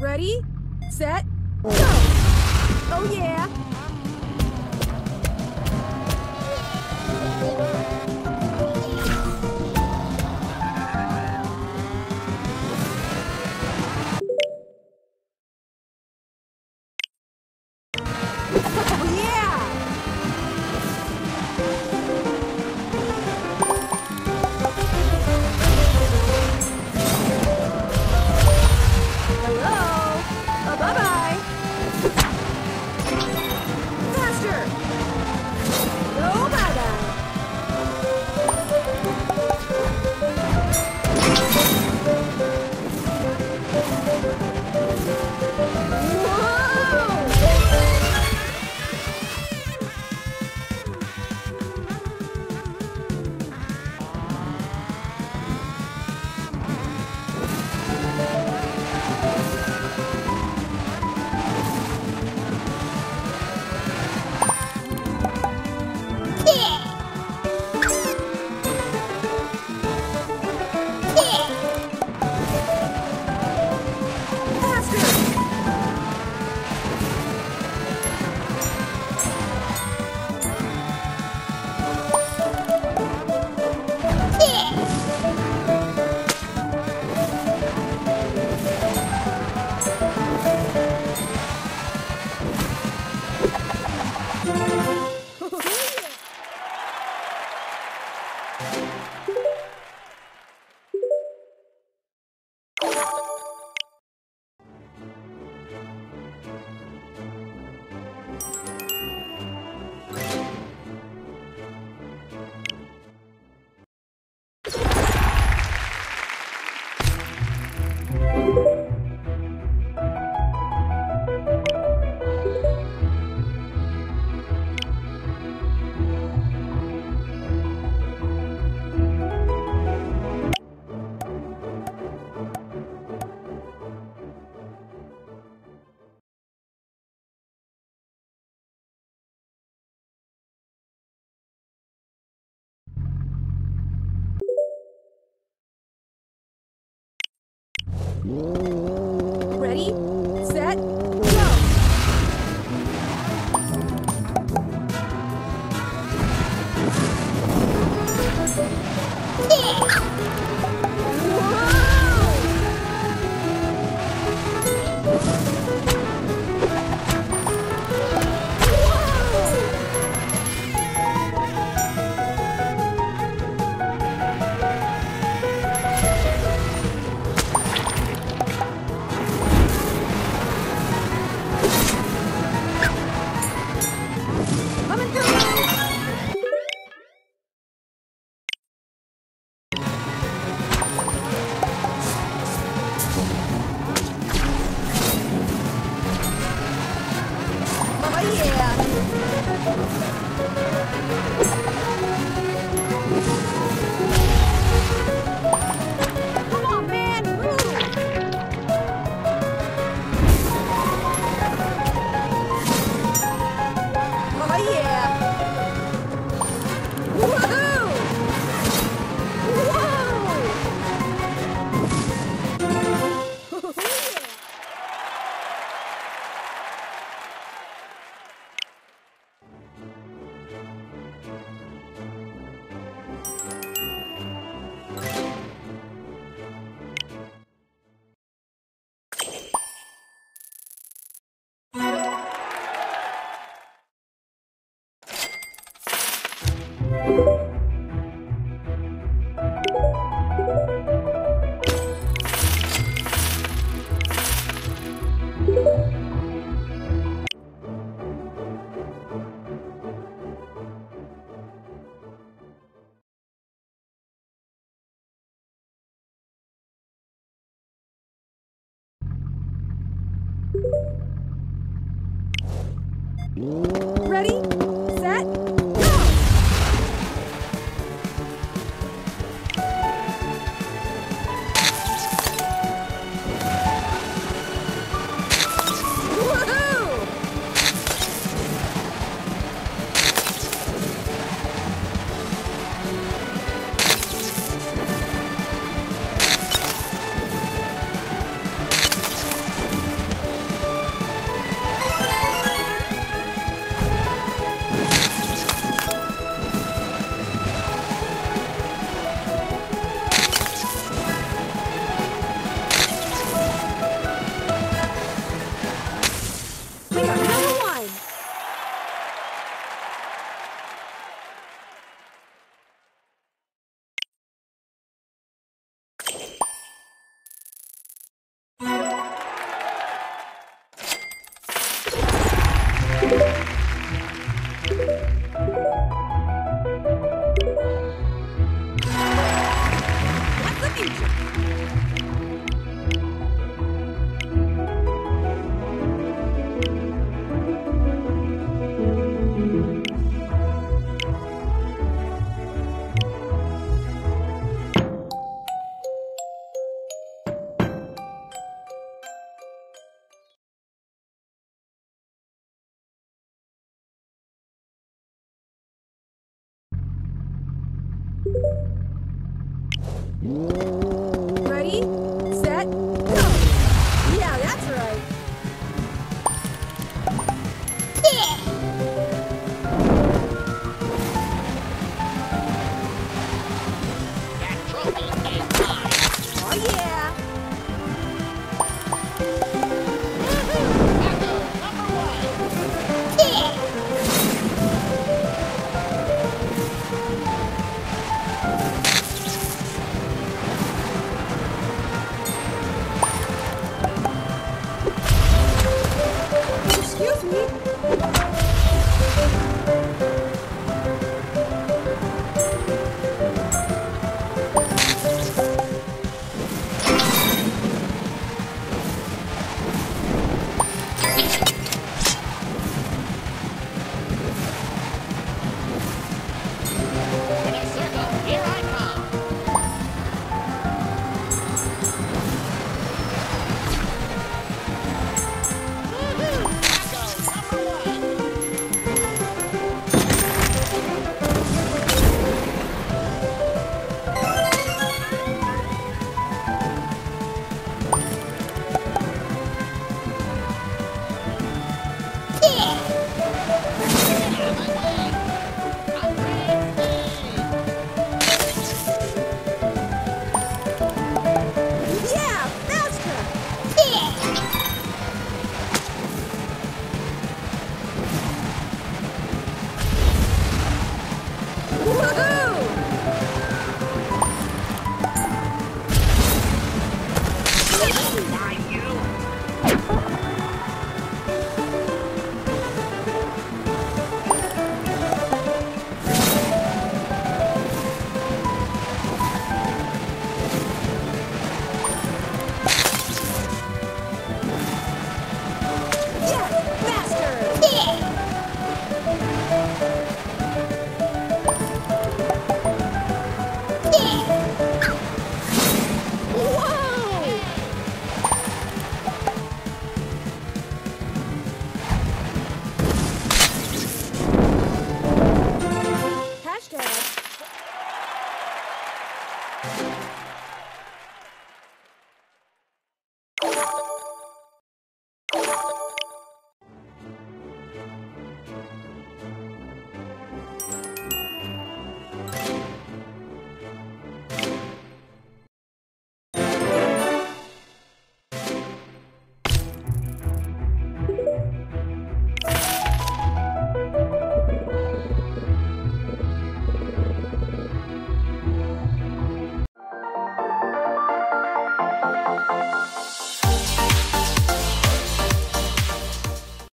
Ready, set, go! Oh yeah! Ready, Ready, set, Ready, set, go! Yeah, that's right. That is mine. Oh yeah! Me.